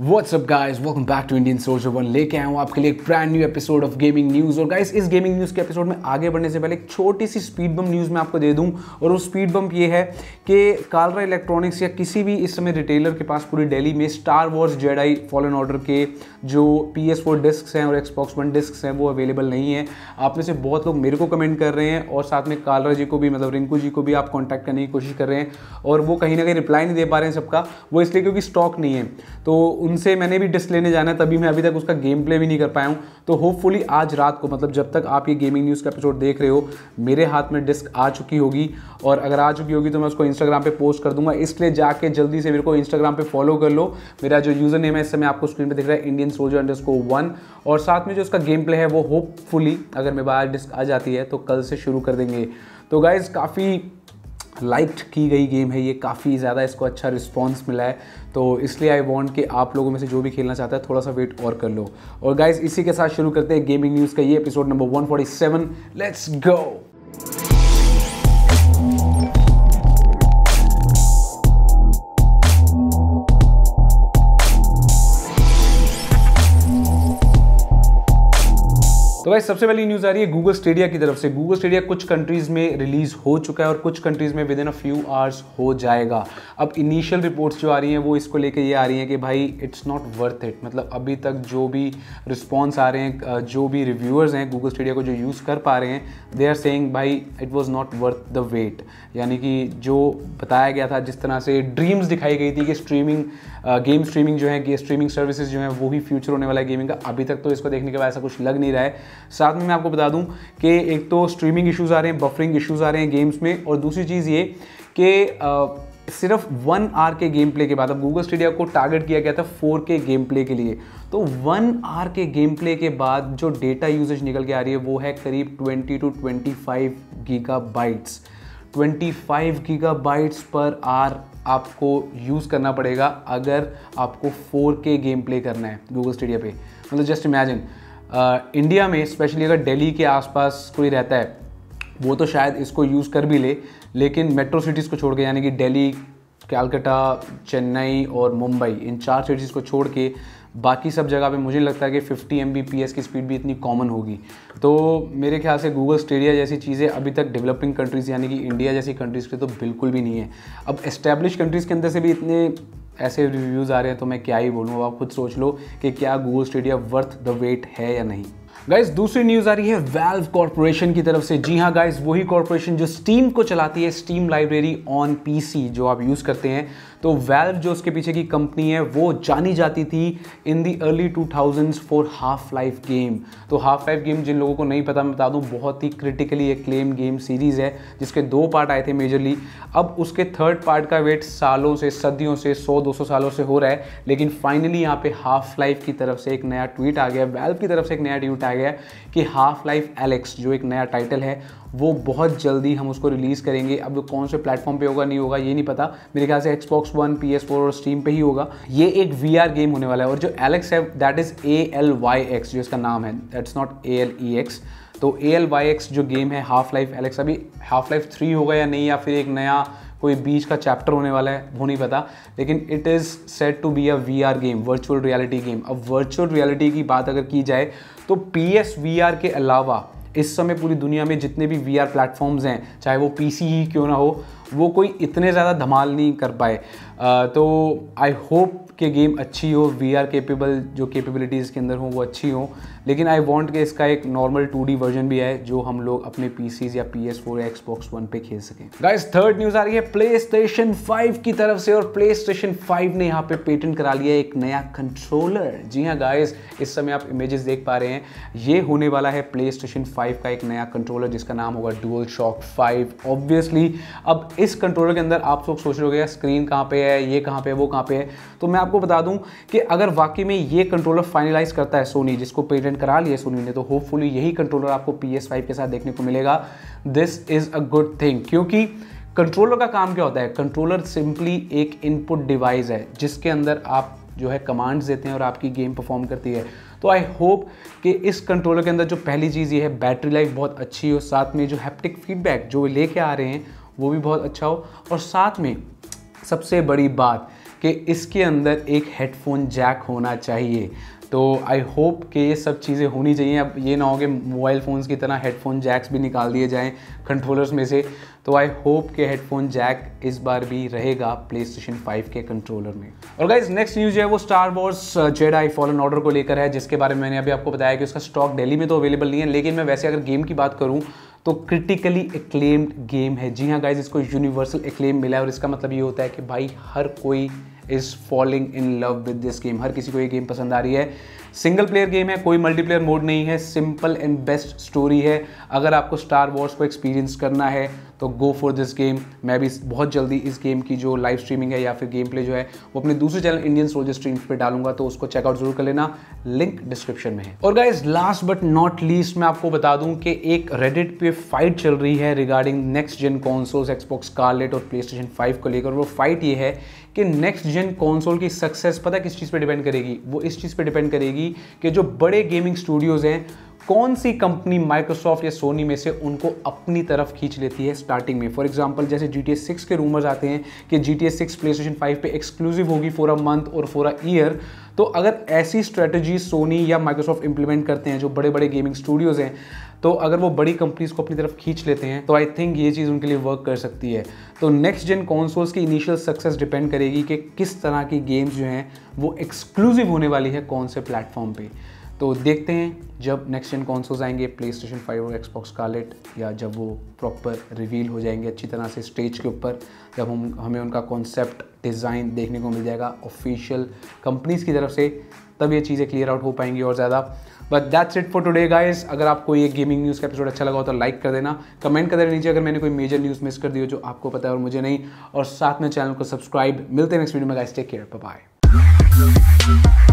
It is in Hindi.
What's up guys welcome back to Indian soldier one लेके आया हूँ आपके लिए एक brand new episode of gaming news और गाइस इस गेमिंग न्यूज़ के एपिसोड में आगे बढ़ने से पहले एक छोटी सी स्पीड बम न्यूज़ मैं आपको दे दूँ। और वो स्पीड बम्प ये है कि कालरा इलेक्ट्रॉनिक्स या किसी भी इस समय रिटेलर के पास पूरी दिल्ली में Star Wars Jedi Fallen Order के जो पी एस फोर डिस्क हैं और एक्सबॉक्स वन डिस्क हैं, वो अवेलेबल नहीं है। आप में से बहुत लोग मेरे को कमेंट कर रहे हैं और साथ में कालरा जी को भी मतलब रिंकू जी को भी आप कॉन्टैक्ट करने की कोशिश कर रहे हैं। और वो कहीं ना कहीं रिप्लाई नहीं दे पा रहे हैं सबका। वो इसलिए क्योंकि स्टॉक नहीं है। तो उनसे मैंने भी डिस्क लेने जाना है, तभी मैं अभी तक उसका गेम प्ले भी नहीं कर पाया हूँ। तो होपफुली आज रात को मतलब जब तक आप ये गेमिंग न्यूज़ का एपिसोड देख रहे हो, मेरे हाथ में डिस्क आ चुकी होगी। और अगर आ चुकी होगी तो मैं उसको इंस्टाग्राम पे पोस्ट कर दूँगा। इसलिए जाके जल्दी से मेरे को इंस्टाग्राम पे फॉलो कर लो। मेरा जो यूज़र नेम है, इस समय आपको स्क्रीन पे दिख रहा है इंडियन सोल्जर अंडर वन और साथ में जो उसका गेम प्ले है, वो होपफुली अगर मेरे पास डिस्क आ जाती है तो कल से शुरू कर देंगे। तो गाइज़ काफ़ी लाइक्ड की गई गेम है, ये काफ़ी ज़्यादा इसको अच्छा रिस्पॉन्स मिला है। तो इसलिए आई वांट कि आप लोगों में से जो भी खेलना चाहता है, थोड़ा सा वेट और कर लो। और गाइज़ इसी के साथ शुरू करते हैं गेमिंग न्यूज़ का ये एपिसोड नंबर 147 लेट्स गो भाई, सबसे पहली न्यूज़ आ रही है गूगल स्टेडिया की तरफ़ से। गूगल स्टेडिया कुछ कंट्रीज़ में रिलीज़ हो चुका है और कुछ कंट्रीज़ में within a few hours हो जाएगा। अब इनिशियल रिपोर्ट्स जो आ रही हैं, वो इसको लेके ये आ रही हैं कि भाई इट्स नॉट वर्थ इट मतलब अभी तक जो भी रिस्पॉन्स आ रहे हैं जो भी रिव्यूअर्स हैं गूगल स्टेडिया को जो यूज़ कर पा रहे हैं दे आर सेइंग भाई it was not worth the wait यानी कि जो बताया गया था, जिस तरह से ड्रीम्स दिखाई गई थी कि स्ट्रीमिंग गेम स्ट्रीमिंग जो है स्ट्रीमिंग सर्विसेज़ जो है, वो ही फ्यूचर होने वाला है गेमिंग का। अभी तक तो इसको देखने के बाद ऐसा कुछ लग नहीं रहा है। साथ में मैं आपको बता दूँ कि एक तो स्ट्रीमिंग इश्यूज़ आ रहे हैं बफरिंग इश्यूज़ आ रहे हैं गेम्स में, और दूसरी चीज़ ये कि सिर्फ़ वन आर के गेम प्ले के बाद, अब गूगल स्टेडिया को टारगेट किया गया था फोर के गेम प्ले के लिए। तो वन आर के गेम प्ले के बाद जो डेटा यूजेज निकल के आ रही है, वो है करीब 20 to 25 giga bytes 25 gigabytes पर आर आपको यूज़ करना पड़ेगा अगर आपको 4K गेम प्ले करना है गूगल स्टेडिया पे। मतलब जस्ट इमेजिन इंडिया में स्पेशली अगर दिल्ली के आसपास कोई रहता है, वो तो शायद इसको यूज़ कर भी ले, लेकिन मेट्रो सिटीज़ को छोड़ के, यानी कि दिल्ली कैलकटा चेन्नई और मुंबई, इन चार सिटीज़ को छोड़ के बाकी सब जगह पे मुझे लगता है कि 50 एम की स्पीड भी इतनी कॉमन होगी। तो मेरे ख्याल से गूगल स्टेडिया जैसी चीज़ें अभी तक डेवलपिंग कंट्रीज़ यानी कि इंडिया जैसी कंट्रीज़ के तो बिल्कुल भी नहीं है। अब एस्टेब्लिश कंट्रीज़ के अंदर से भी इतने ऐसे रिव्यूज़ आ रहे हैं तो मैं क्या ही बोलूँ? आप खुद सोच लो कि क्या Google Stadia worth the wait है या नहीं। गाइस दूसरी न्यूज़ आ रही है वेल्व कॉरपोरेशन की तरफ़ से। जी हाँ गाइस वही कॉरपोरेशन जो स्टीम को चलाती है स्टीम लाइब्रेरी ऑन पीसी जो आप यूज़ करते हैं तो वेल्व जो उसके पीछे की कंपनी है, वो जानी जाती थी in the early two thousands for half life game तो हाफ़ लाइफ गेम जिन लोगों को नहीं पता, मैं बता दूँ, बहुत ही क्रिटिकली एक क्लेम गेम सीरीज़ है, जिसके दो पार्ट आए थे मेजरली अब उसके थर्ड पार्ट का वेट सालों से, सदियों से, सौ, दो सौ सालों से हो रहा है, लेकिन फाइनली यहाँ पे हाफ़ लाइफ की तरफ़ से एक नया ट्वीट आ गया वेल्व की तरफ़ से एक नया ट्वीट आ गया कि हाफ़ लाइफ एलेक्स जो एक नया टाइटल है, वो बहुत जल्दी हम उसको रिलीज़ करेंगे. अब कौन से प्लेटफॉर्म पे होगा, नहीं होगा, ये नहीं पता. मेरे ख्याल से Xbox One P S four और स्टीम पे ही होगा। ये एक वी आर गेम होने वाला है और जो एलेक्स है that is A L Y X जो इसका नाम है that's not A L E X तो ए एल वाई एक्स जो गेम है हाफ़ लाइफ एलेक्स अभी हाफ़ लाइफ थ्री होगा या नहीं, या फिर एक नया कोई बीच का चैप्टर होने वाला है, वो नहीं पता। लेकिन it is set to be a V R game virtual reality game अब वर्चुअल रियलिटी की बात अगर की जाए तो पी एस वी आर के अलावा इस समय पूरी दुनिया में जितने भी वी आर प्लेटफॉर्म्स हैं, चाहे वो पी सी ही क्यों ना हो वो कोई इतने ज़्यादा धमाल नहीं कर पाए। तो आई होप कि गेम अच्छी हो वी आर केपेबल जो केपेबिलिटीज़ के अंदर हो, वो अच्छी हो। लेकिन आई वॉन्ट कि इसका एक नॉर्मल टू वर्जन भी है जो हम लोग अपने पी या पी एस फोर या एक्सबॉक्स वन पे खेल सकें। गाइस थर्ड न्यूज़ आ रही है प्ले स्टेशन फाइव की तरफ़ से, और प्ले स्टेशन फाइव ने यहाँ पे पेटेंट करा लिया एक नया कंट्रोलर जी हाँ गाइस इस समय आप इमेजेस देख पा रहे हैं। ये होने वाला है प्ले स्टेशन फाइव का एक नया कंट्रोलर जिसका नाम होगा डुअल शॉक फाइव ऑब्वियसली अब इस कंट्रोलर के अंदर आप लोग सोच रहे हो स्क्रीन कहाँ पे है, ये कहाँ पे है, वो कहाँ पे है? तो मैं आपको बता दूँ कि अगर वाकई में ये कंट्रोलर फाइनलाइज करता है सोनी जिसको पेटेंट करा लिया सोनी ने तो होपफुली यही कंट्रोलर आपको पी के साथ देखने को मिलेगा। This is a good thing क्योंकि कंट्रोलर का काम क्या होता है? कंट्रोलर सिंपली एक इनपुट डिवाइस है, जिसके अंदर आप जो है कमांड्स देते हैं और आपकी गेम परफॉर्म करती है। तो आई होप कि इस कंट्रोलर के अंदर जो पहली चीज़ ये है बैटरी लाइफ बहुत अच्छी हो साथ में जो हैप्टिक फीडबैक जो लेके आ रहे हैं वो भी बहुत अच्छा हो। और साथ में सबसे बड़ी बात कि इसके अंदर एक हेडफोन जैक होना चाहिए। तो आई होप कि ये सब चीज़ें होनी चाहिए। अब ये ना हो कि मोबाइल फ़ोन्स की तरह हेडफोन जैक्स भी निकाल दिए जाएँ कंट्रोलर्स में से। तो आई होप कि हेडफोन जैक इस बार भी रहेगा प्ले स्टेशन फाइव के कंट्रोलर में। और गाइज़ नेक्स्ट न्यूज़ जो है वो Star Wars Jedi Fallen Order को लेकर है, जिसके बारे में मैंने अभी आपको बताया कि उसका स्टॉक दिल्ली में तो अवेलेबल नहीं है। लेकिन मैं वैसे अगर गेम की बात करूँ तो क्रिटिकली एक्लेम्ड गेम है। जी हाँ गाइज़ इसको यूनिवर्सल एक्लेम मिला है और इसका मतलब ये होता है कि भाई हर कोई is falling in love with this game हर किसी को ये गेम पसंद आ रही है। सिंगल प्लेयर गेम है, कोई मल्टीप्लेयर मोड नहीं है। सिंपल एंड बेस्ट स्टोरी है। अगर आपको स्टार वॉर्स को एक्सपीरियंस करना है तो गो फॉर दिस गेम मैं भी बहुत जल्दी इस गेम की जो लाइव स्ट्रीमिंग है या फिर गेम प्ले जो है, वो अपने दूसरे चैनल इंडियन सोल्जर स्ट्रीम्स पे डालूँगा तो उसको चेकआउट ज़रूर कर लेना। लिंक डिस्क्रिप्शन में है। और guys last but not least मैं आपको बता दूँ कि एक रेडिट पे फाइट चल रही है regarding next gen consoles Xbox Scarlett और प्ले स्टेशन फाइव को लेकर। वो फाइट ये है कि नेक्स्ट जेन कॉन्सोल की सक्सेस पता किस चीज़ पर डिपेंड करेगी? वो इस चीज़ पर डिपेंड करेगी कि जो बड़े गेमिंग स्टूडियोज़ हैं कौन सी कंपनी माइक्रोसॉफ्ट या सोनी में से उनको अपनी तरफ़ खींच लेती है स्टार्टिंग में? फॉर एग्जांपल जैसे जी टी सिक्स के रूमर्स आते हैं कि G T six PlayStation five पे एक्सक्लूसिव होगी फॉर अ मंथ और फॉर अ ईयर तो अगर ऐसी स्ट्रेटजी सोनी या माइक्रोसॉफ्ट इंप्लीमेंट करते हैं, जो बड़े बड़े गेमिंग स्टूडियोज़ हैं तो अगर वो बड़ी कंपनीज़ को अपनी तरफ़ खींच लेते हैं तो आई थिंक ये चीज़ उनके लिए वर्क कर सकती है। तो नेक्स्ट जेन कॉन्सोल्स की इनिशियल सक्सेस डिपेंड करेगी कि किस तरह की गेम्स जो हैं, वो एक्सक्लूसिव होने वाली है कौन से प्लेटफॉर्म पे। तो देखते हैं जब नेक्स्ट जेन कॉन्सोल्स आएँगे प्ले स्टेशन फाइव और एक्सबॉक्स कार्लेट या जब वो प्रॉपर रिवील हो जाएँगे अच्छी तरह से स्टेज के ऊपर, जब हम, हमें उनका कॉन्सेप्ट डिज़ाइन देखने को मिल जाएगा ऑफिशियल कंपनीज़ की तरफ़ से, तब ये चीज़ें क्लियर आउट हो पाएँगी और ज़्यादा। But that's it for today guys अगर आपको ये गेमिंग न्यूज़ का एपिसोड अच्छा लगा हो तो लाइक कर देना। कमेंट कर देना नीचे अगर मैंने कोई मेजर न्यूज़ मिस कर दी हो जो आपको पता है और मुझे नहीं। और साथ में चैनल को सब्सक्राइब मिलते हैं नेक्स्ट वीडियो में गाइस टेक केयर बाय